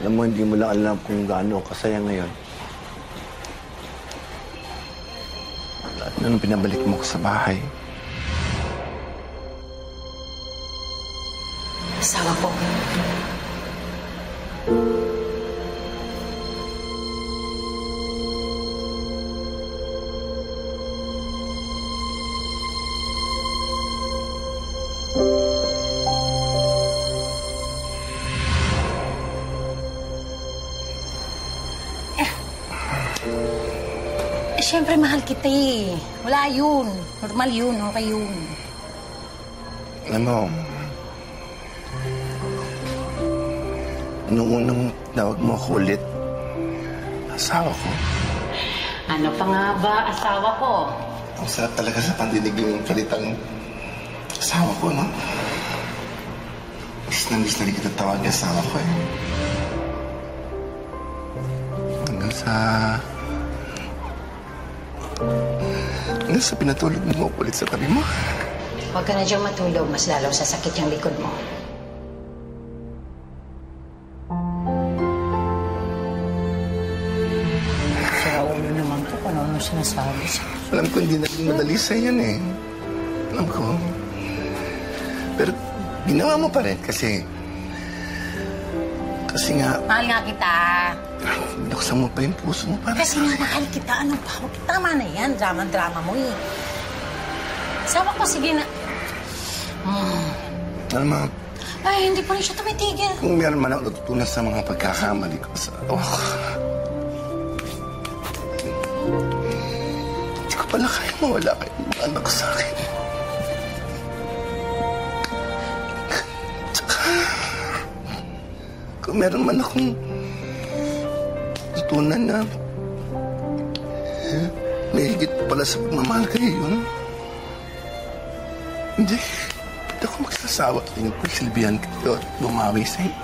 Alam mo, hindi mo lang alam kung gaano kasaya ngayon. At nung pinabalik mo ko sa bahay, Asawa ko. Eh, siyempre mahal kita eh. Wala yun. Normal yun, okay yun. alam mo, nung unang tawag mo ako ulit, asawa ko, Ano pa nga ba, asawa ko? ang sarap talaga sa pandinig yung kalitang asawa ko, no? Miss na miss na rin kita tawag yung asawa ko, eh. Hanggang sa... Hanggang sa pinatulog mo ako ulit sa tabi mo. Huwag ka na diyang matulog, mas lalo sasakit yung likod mo. Sira ulo naman to kung ano sinasabi siya. Alam ko hindi naging madali sa yan eh. Alam ko. Pero ginawa mo pa rin kasi... Kasi nga, Mahal nga kita. Binuksan mo pa yung puso mo para Kasi nga mahal kita. Ano pa? Huwag tama na yan. Drama-drama mo eh. Sawa ko, sige na. Alam mo, Ay, hindi pa rin siya tumitigil. kung meron man ako natutunan sa mga pagkakamali ko sa... Oh. Hindi ko pala kaya mawala kayo mga anak ko sa akin. Tsaka, kung meron man akong natutunan na eh, may higit pala sa pagmamahal kayo yun. Hindi. Hindi ako magsasawa sa inyo pagsilbihan kayo at bumawi sa inyo.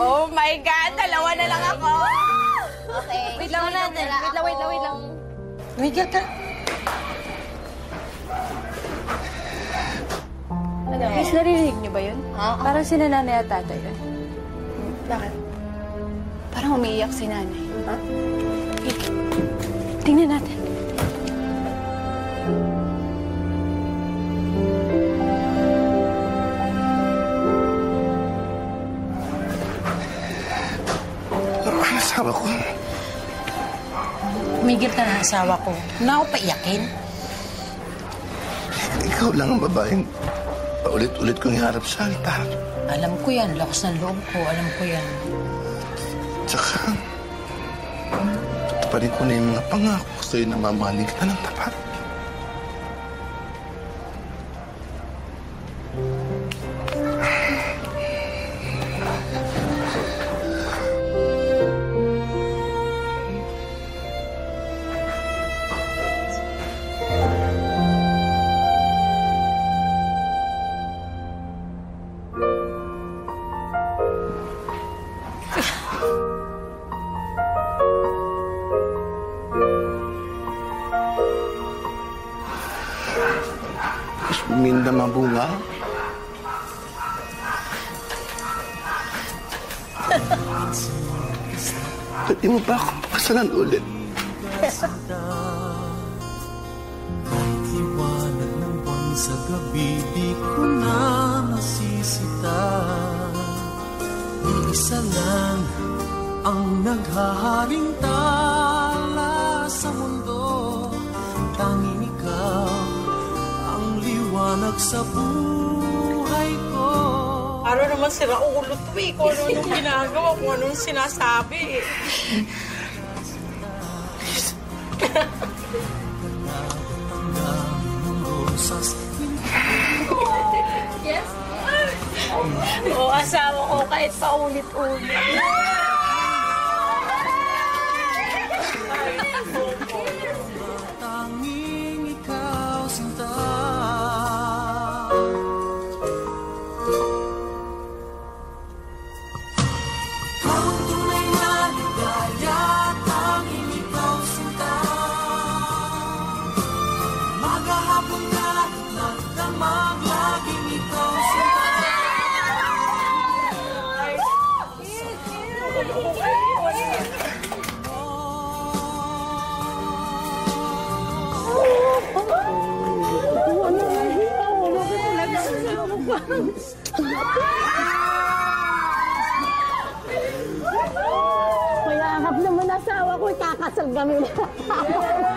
Oh my God! Dalawa na lang ako! Okay. Wait lang natin. Wait lang, wait lang, wait lang. Tumigil ka. Guys, narinig niyo ba yun? Parang si nanay at tatay yun. Bakit? Umiiyak si nanay. Ha? Tingnan natin. Ang asawa ko. Tumigil ka na asawa ko. Na ako paiyakin. Ikaw lang ang babaeng paulit-ulit kong iharap sa altar. Alam ko yan. Lakas ng loob ko. Alam ko yan. Tsaka, tutuparin ko na yung mga pangako ko sa'yo na mamahalin kita ng tapat. Tapos buminda mga bunga. Pwede mo ba ako pakasalan ulit? Liwanag ng buwan sa gabi Di ko na nasisita Isa lang ang naghaharing liwanag sa buhay ko Ano naman sila ulo to eh. Kung ano yung ginagawa, kung anong sinasabi. Rosas O asawa ko kahit paulit-ulit. Mayanap naman asawa ko, kakasal kami lahat.